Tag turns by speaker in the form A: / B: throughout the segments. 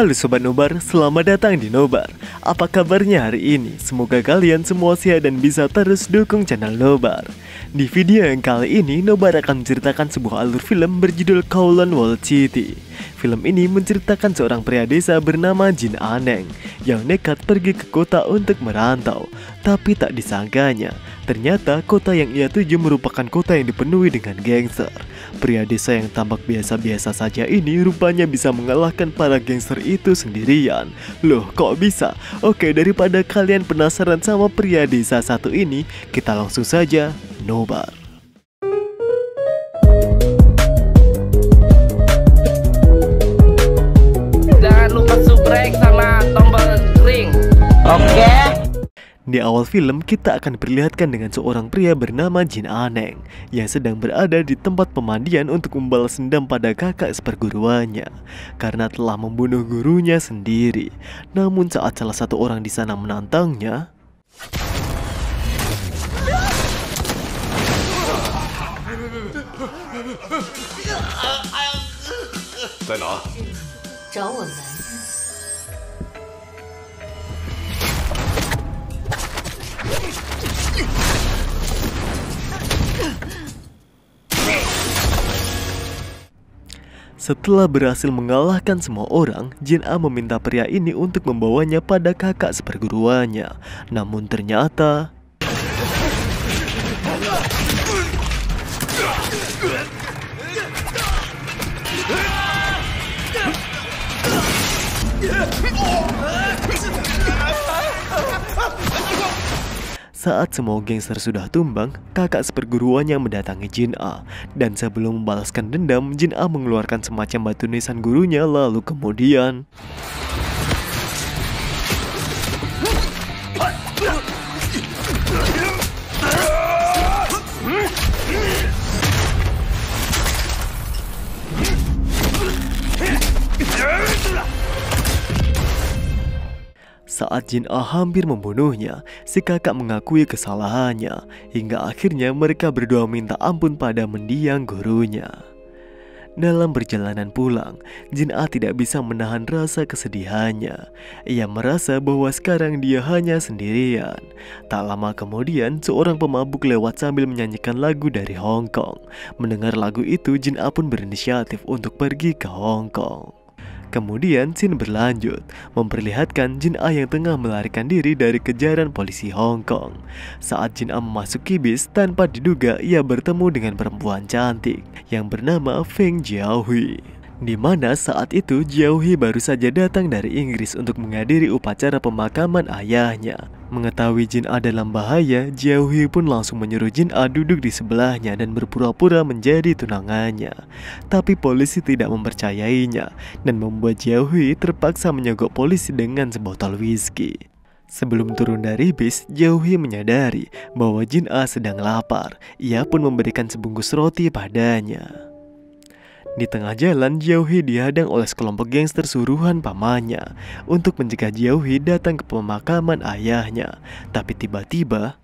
A: Halo Sobat Nobar, selamat datang di Nobar. Apa kabarnya hari ini? Semoga kalian semua sehat dan bisa terus dukung channel Nobar. Di video yang kali ini, Nobar akan menceritakan sebuah alur film berjudul Kowloon Wall City Film ini menceritakan seorang pria desa bernama Jin Aneng Yang nekat pergi ke kota untuk merantau Tapi tak disangkanya, ternyata kota yang ia tuju merupakan kota yang dipenuhi dengan gangster Pria desa yang tampak biasa-biasa saja ini rupanya bisa mengalahkan para gangster itu sendirian. Loh, kok bisa? Oke, daripada kalian penasaran sama pria desa satu ini, kita langsung saja nobar.
B: Oke.
A: Di awal film, kita akan diperlihatkan dengan seorang pria bernama Jin Aneng yang sedang berada di tempat pemandian untuk membalas dendam pada kakak seperguruannya karena telah membunuh gurunya sendiri. Namun saat salah satu orang di sana menantangnya,
C: 在
A: Setelah berhasil mengalahkan semua orang, Jin A meminta pria ini untuk membawanya pada kakak seperguruannya. Namun ternyata Saat semua gangster sudah tumbang, kakak seperguruannya mendatangi Jin A. Dan sebelum membalaskan dendam, Jin A mengeluarkan semacam batu nisan gurunya lalu kemudian Saat Jin A hampir membunuhnya, si kakak mengakui kesalahannya hingga akhirnya mereka berdua minta ampun pada mendiang gurunya. Dalam perjalanan pulang, Jin A tidak bisa menahan rasa kesedihannya. Ia merasa bahwa sekarang dia hanya sendirian. Tak lama kemudian, seorang pemabuk lewat sambil menyanyikan lagu dari Hong Kong. Mendengar lagu itu, Jin A pun berinisiatif untuk pergi ke Hong Kong. Kemudian scene berlanjut, memperlihatkan Jin A yang tengah melarikan diri dari kejaran polisi Hong Kong. Saat Jin A memasuki bis, tanpa diduga ia bertemu dengan perempuan cantik yang bernama Feng Jiahui. Di mana saat itu Jiahui baru saja datang dari Inggris untuk menghadiri upacara pemakaman ayahnya. Mengetahui Jin A dalam bahaya, Jiahui pun langsung menyuruh Jin A duduk di sebelahnya dan berpura-pura menjadi tunangannya. Tapi polisi tidak mempercayainya dan membuat Jiahui terpaksa menyogok polisi dengan sebotol whisky. Sebelum turun dari bis, Jiahui menyadari bahwa Jin A sedang lapar. Ia pun memberikan sebungkus roti padanya. Di tengah jalan, Jiaohi dihadang oleh sekelompok gangster suruhan pamannya untuk mencegah Jiaohi datang ke pemakaman ayahnya. Tapi tiba-tiba,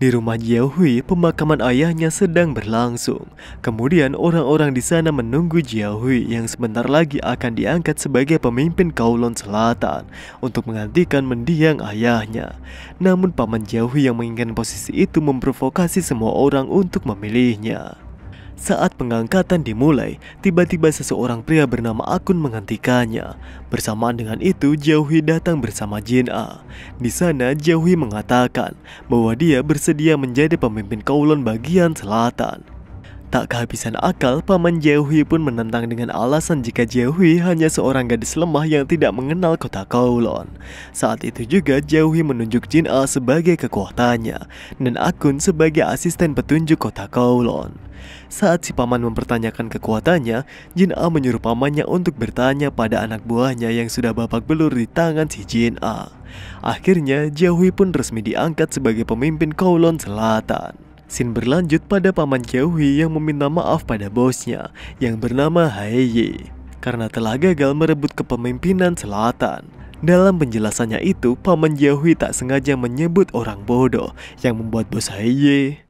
A: Di rumah Jiaohui, pemakaman ayahnya sedang berlangsung. Kemudian orang-orang di sana menunggu Jiaohui yang sebentar lagi akan diangkat sebagai pemimpin Kowloon Selatan untuk menggantikan mendiang ayahnya. Namun paman Jiaohui yang menginginkan posisi itu memprovokasi semua orang untuk memilihnya. Saat pengangkatan dimulai, tiba-tiba seseorang pria bernama Akun menghentikannya. Bersamaan dengan itu, Jiaohui datang bersama Jin A. Di sana, Jiaohui mengatakan bahwa dia bersedia menjadi pemimpin Kowloon bagian selatan. Tak kehabisan akal, paman Jiaohui pun menentang dengan alasan jika Jiaohui hanya seorang gadis lemah yang tidak mengenal kota Kowloon. Saat itu juga Jiaohui menunjuk Jin A sebagai kekuatannya dan Akun sebagai asisten petunjuk kota Kowloon. Saat si paman mempertanyakan kekuatannya, Jin A menyuruh pamannya untuk bertanya pada anak buahnya yang sudah babak belur di tangan si Jin A. Akhirnya, Jiaohui pun resmi diangkat sebagai pemimpin Kowloon Selatan. Scene berlanjut pada paman Jiaohui yang meminta maaf pada bosnya yang bernama Haeye karena telah gagal merebut kepemimpinan selatan. Dalam penjelasannya itu, paman Jiaohui tak sengaja menyebut orang bodoh yang membuat bos Haeye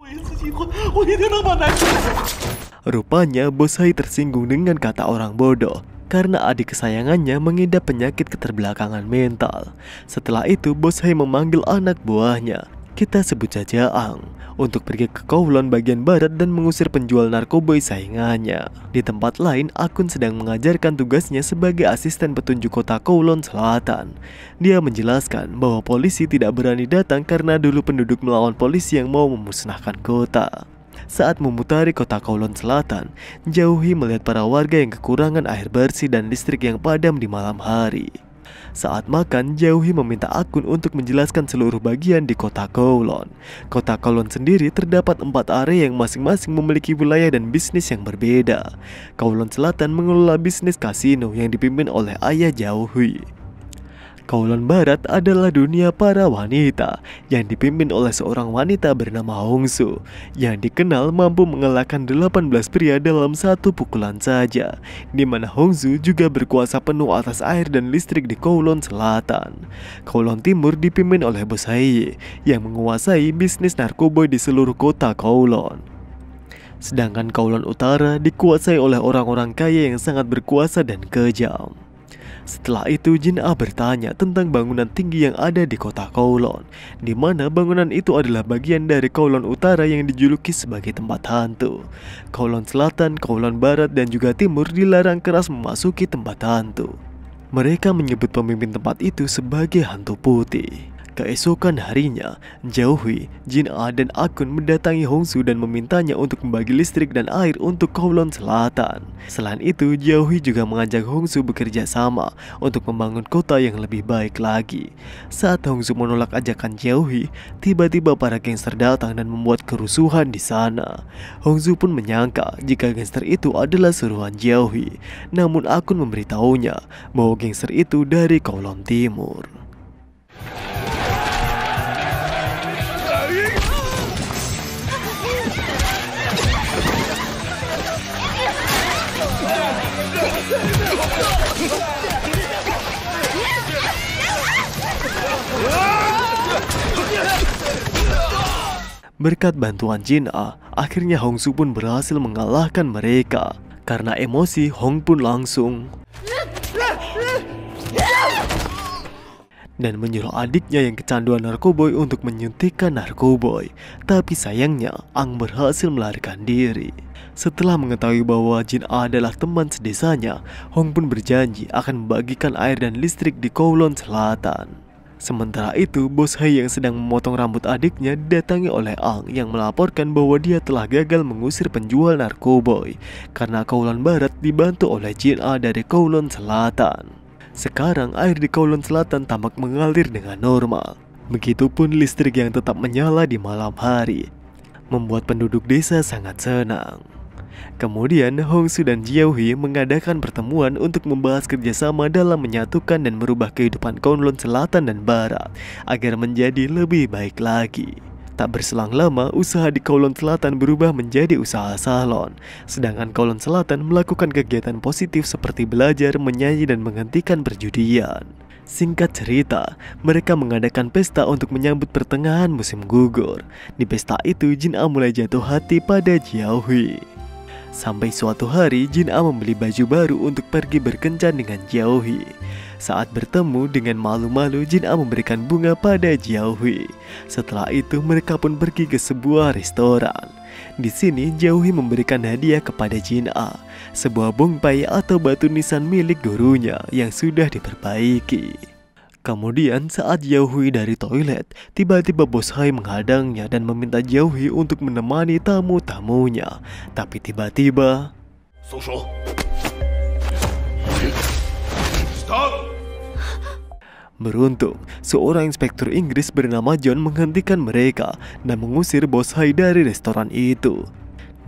A: Rupanya Bos Hai tersinggung dengan kata orang bodoh karena adik kesayangannya mengidap penyakit keterbelakangan mental. Setelah itu Bos Hai memanggil anak buahnya, kita sebut saja Ang, untuk pergi ke Kowloon bagian barat dan mengusir penjual narkoba saingannya. Di tempat lain, Akun sedang mengajarkan tugasnya sebagai asisten petunjuk kota Kowloon Selatan. Dia menjelaskan bahwa polisi tidak berani datang karena dulu penduduk melawan polisi yang mau memusnahkan kota. Saat memutari kota Kowloon Selatan, Jauhi melihat para warga yang kekurangan air bersih dan listrik yang padam di malam hari. Saat makan, Jauhi meminta Akun untuk menjelaskan seluruh bagian di kota Kowloon. Kota Kowloon sendiri terdapat empat area yang masing-masing memiliki wilayah dan bisnis yang berbeda. Kowloon Selatan mengelola bisnis kasino yang dipimpin oleh ayah Jauhi. Kowloon Barat adalah dunia para wanita yang dipimpin oleh seorang wanita bernama Hongsu yang dikenal mampu mengalahkan 18 pria dalam satu pukulan saja di mana Hongsu juga berkuasa penuh atas air dan listrik di Kowloon Selatan. Kowloon Timur dipimpin oleh Bos Haye yang menguasai bisnis narkoba di seluruh kota Kowloon. Sedangkan Kowloon Utara dikuasai oleh orang-orang kaya yang sangat berkuasa dan kejam. Setelah itu Jin A bertanya tentang bangunan tinggi yang ada di kota Kowloon di mana bangunan itu adalah bagian dari Kowloon Utara yang dijuluki sebagai tempat hantu. Kowloon Selatan, Kowloon Barat, dan juga Timur dilarang keras memasuki tempat hantu. Mereka menyebut pemimpin tempat itu sebagai hantu putih. Keesokan harinya, Jauhi, Jin A, dan Akun mendatangi Hongsu dan memintanya untuk membagi listrik dan air untuk Kowloon Selatan. Selain itu, Jauhi juga mengajak Hongsu bekerja sama untuk membangun kota yang lebih baik lagi. Saat Hongsu menolak ajakan Jauhi, tiba-tiba para gangster datang dan membuat kerusuhan di sana. Hongsu pun menyangka jika gangster itu adalah suruhan Jauhi, namun Akun memberitahunya bahwa gangster itu dari Kowloon Timur. Berkat bantuan Jin A, akhirnya Hongsu pun berhasil mengalahkan mereka. Karena emosi, Hong pun langsung dan menyuruh adiknya yang kecanduan narkoboy untuk menyuntikkan narkoboy. Tapi sayangnya, Ang berhasil melarikan diri. Setelah mengetahui bahwa Jin A adalah teman sedesanya, Hong pun berjanji akan membagikan air dan listrik di Kowloon Selatan. Sementara itu, bos Hai yang sedang memotong rambut adiknya didatangi oleh Ang yang melaporkan bahwa dia telah gagal mengusir penjual narkoboy karena Kowloon Barat dibantu oleh Jin dari Kowloon Selatan. Sekarang air di Kowloon Selatan tampak mengalir dengan normal. Begitupun listrik yang tetap menyala di malam hari, membuat penduduk desa sangat senang. Kemudian Hongsu dan Jiaohui mengadakan pertemuan untuk membahas kerjasama dalam menyatukan dan merubah kehidupan Kowloon Selatan dan Barat agar menjadi lebih baik lagi. Tak berselang lama, usaha di Kowloon Selatan berubah menjadi usaha salon. Sedangkan Kowloon Selatan melakukan kegiatan positif seperti belajar, menyanyi, dan menghentikan perjudian. Singkat cerita, mereka mengadakan pesta untuk menyambut pertengahan musim gugur. Di pesta itu, Jin A mulai jatuh hati pada Jiaohui. Sampai suatu hari Jin A membeli baju baru untuk pergi berkencan dengan Jiaohui. Saat bertemu dengan malu-malu Jin A memberikan bunga pada Jiaohui. Setelah itu mereka pun pergi ke sebuah restoran. Di sini Jiaohui memberikan hadiah kepada Jin A, sebuah bongpai atau batu nisan milik gurunya yang sudah diperbaiki. Kemudian saat Jauhi dari toilet, tiba-tiba Bos Hai menghadangnya dan meminta Jauhi untuk menemani tamu-tamunya. Tapi tiba-tiba... Beruntung, seorang inspektur Inggris bernama John menghentikan mereka dan mengusir Bos Hai dari restoran itu.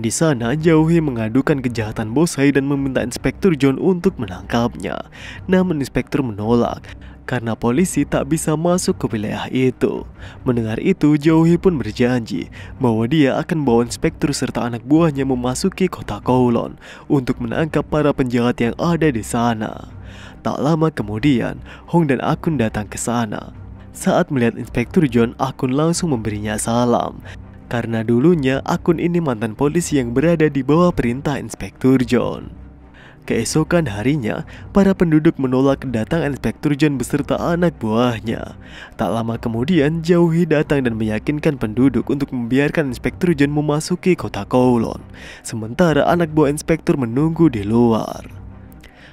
A: Di sana, Jauhi mengadukan kejahatan Bos Hai dan meminta Inspektur John untuk menangkapnya. Namun Inspektur menolak karena polisi tak bisa masuk ke wilayah itu. Mendengar itu, Jauhi pun berjanji bahwa dia akan bawa Inspektur serta anak buahnya memasuki kota Kowloon untuk menangkap para penjahat yang ada di sana. Tak lama kemudian, Hong dan Akun datang ke sana. Saat melihat Inspektur John, Akun langsung memberinya salam karena dulunya akun ini mantan polisi yang berada di bawah perintah Inspektur John. Keesokan harinya, para penduduk menolak kedatangan Inspektur John beserta anak buahnya. Tak lama kemudian, Jauhi datang dan meyakinkan penduduk untuk membiarkan Inspektur John memasuki kota Kowloon. Sementara anak buah Inspektur menunggu di luar.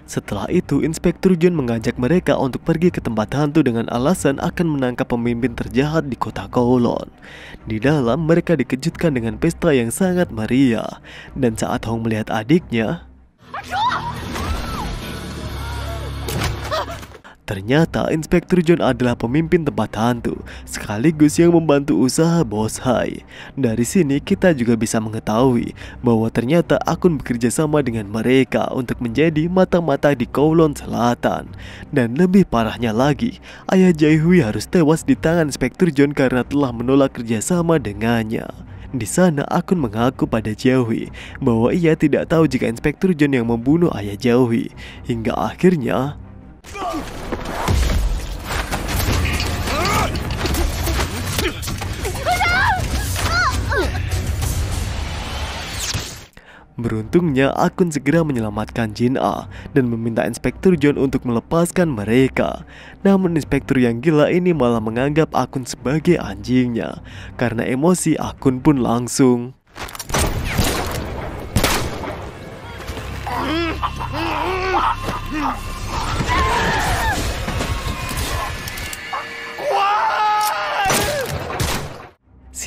A: Setelah itu, Inspektur John mengajak mereka untuk pergi ke tempat hantu dengan alasan akan menangkap pemimpin terjahat di kota Kowloon. Di dalam, mereka dikejutkan dengan pesta yang sangat meriah. Dan saat Hong melihat adiknya, Ternyata Inspektur John adalah pemimpin tempat hantu sekaligus yang membantu usaha Bos Hai. Dari sini kita juga bisa mengetahui bahwa ternyata akun bekerja sama dengan mereka untuk menjadi mata-mata di Kowloon Selatan. Dan lebih parahnya lagi, ayah Jaehui harus tewas di tangan Inspektur John karena telah menolak kerjasama dengannya. Di sana akun mengaku pada Jaehui bahwa ia tidak tahu jika Inspektur John yang membunuh ayah Jaehui. Hingga akhirnya Beruntungnya akun segera menyelamatkan Jin A dan meminta Inspektur John untuk melepaskan mereka. Namun Inspektur yang gila ini malah menganggap akun sebagai anjingnya. Karena emosi akun pun langsung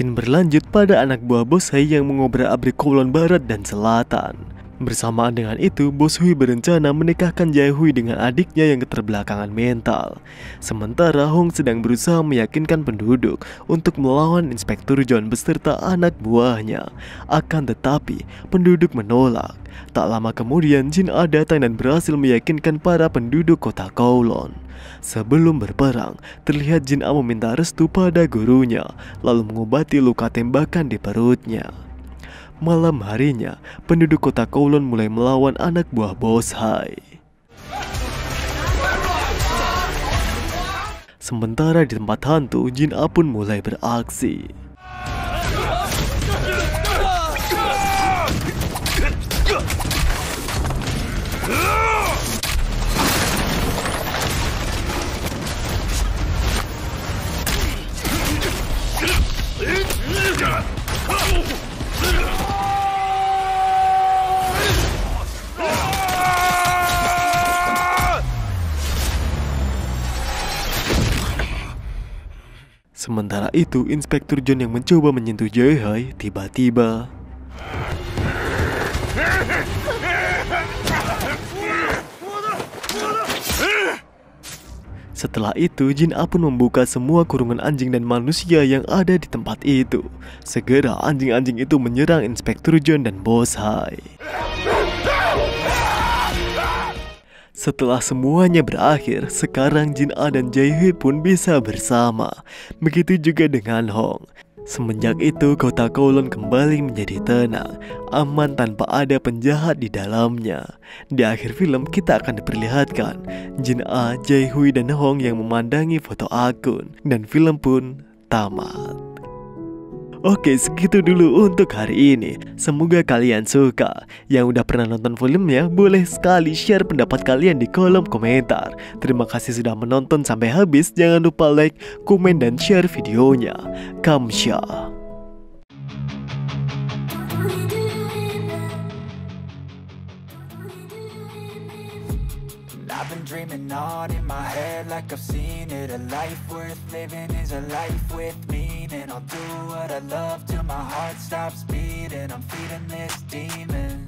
A: Scene berlanjut pada anak buah Bos Hai yang mengobrak-abrik Kowloon Barat dan Selatan. Bersamaan dengan itu, Bos Hui berencana menikahkan Jae Hui dengan adiknya yang keterbelakangan mental. Sementara Hong sedang berusaha meyakinkan penduduk untuk melawan Inspektur John beserta anak buahnya. Akan tetapi, penduduk menolak. Tak lama kemudian, Jin A datang dan berhasil meyakinkan para penduduk kota Kowloon. Sebelum berperang, terlihat Jin A meminta restu pada gurunya, lalu mengobati luka tembakan di perutnya. Malam harinya, penduduk kota Kowloon mulai melawan anak buah Bos Hai. Sementara di tempat hantu, Jin A pun mulai beraksi. Sementara itu, Inspektur John yang mencoba menyentuh Joy Hai tiba-tiba Setelah itu, Jin A pun membuka semua kurungan anjing dan manusia yang ada di tempat itu. Segera anjing-anjing itu menyerang Inspektur John dan Bos Hai. Setelah semuanya berakhir, sekarang Jin A dan Jaehui pun bisa bersama. Begitu juga dengan Hong. Semenjak itu, kota Kowloon kembali menjadi tenang, aman tanpa ada penjahat di dalamnya. Di akhir film, kita akan diperlihatkan Jin A, Jaehui, dan Hong yang memandangi foto akun, dan film pun tamat. Oke, segitu dulu untuk hari ini. Semoga kalian suka. Yang udah pernah nonton filmnya, boleh sekali share pendapat kalian di kolom komentar. Terima kasih sudah menonton sampai habis. Jangan lupa like, komen, dan share videonya. Kamsha.
C: Dreaming on in my head like I've seen it. A life worth living is a life with meaning. I'll do what I love till my heart stops beating. I'm feeding this demon